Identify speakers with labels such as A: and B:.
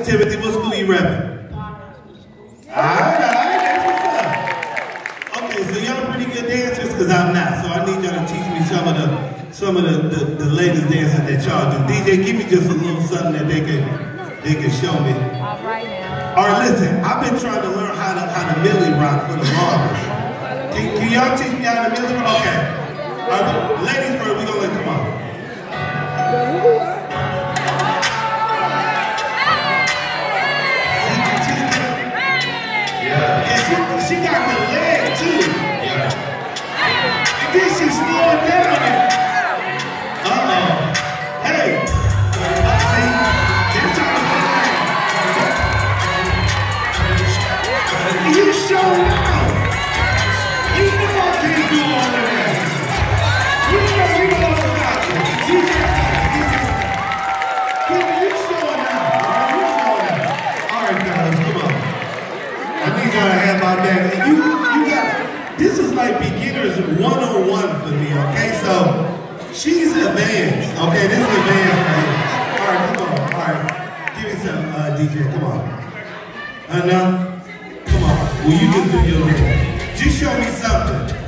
A: Timothy. Timothy, what school you repping? Alright, alright, that's what's up. Okay, so y'all pretty good dancers, because I'm not. So I need y'all to teach me some of the some of the, the, the latest dances that y'all do. DJ, give me just a little something that they can they can show me.
B: All right now.
A: All right, listen, I've been trying to learn how to how to Milly Rock for the longest. Can, can y'all teach me how to Milly Rock? Okay. All right, ladies first, we gonna she, got the leg too.
C: Yeah.
A: And then down. And you, you got, this is like beginners 101 for me, okay? So, she's advanced, okay? This is advanced here. All right, come on, all right. Give me some, uh, DJ, come on. Uh, now, come on. Will you just do your dance? Just show me something.